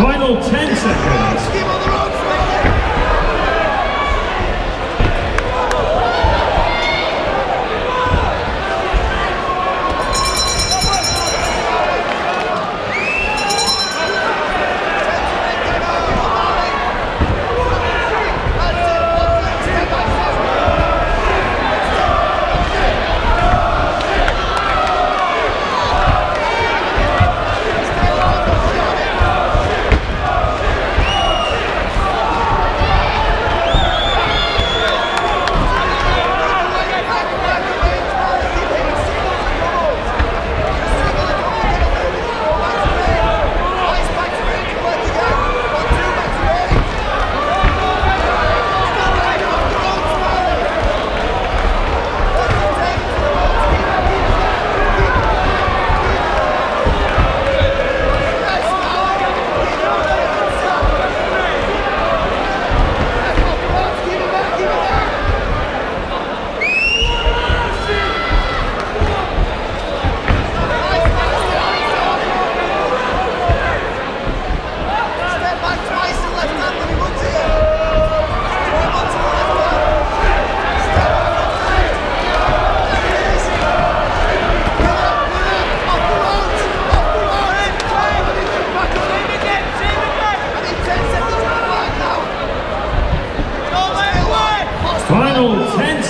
Final 10 seconds.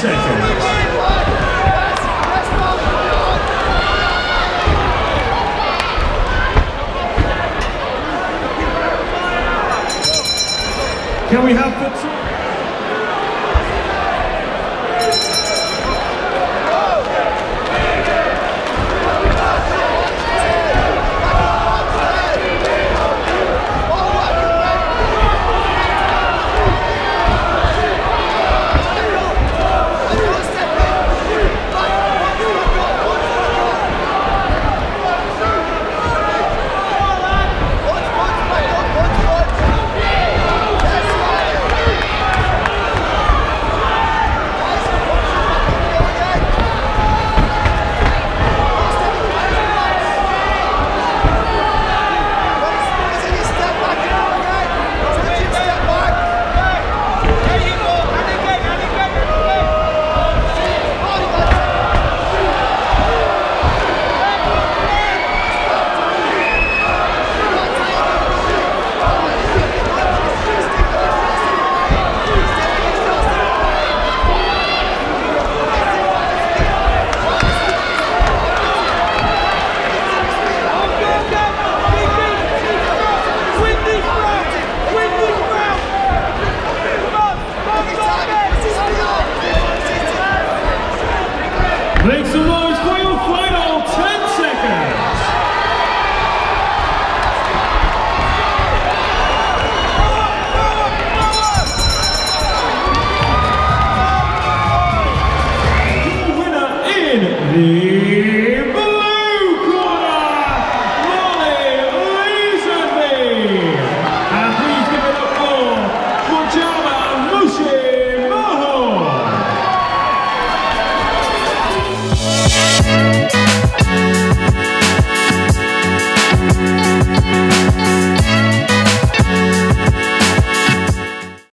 Seconds. Can we have Make some noise for your final 10 seconds. The Thank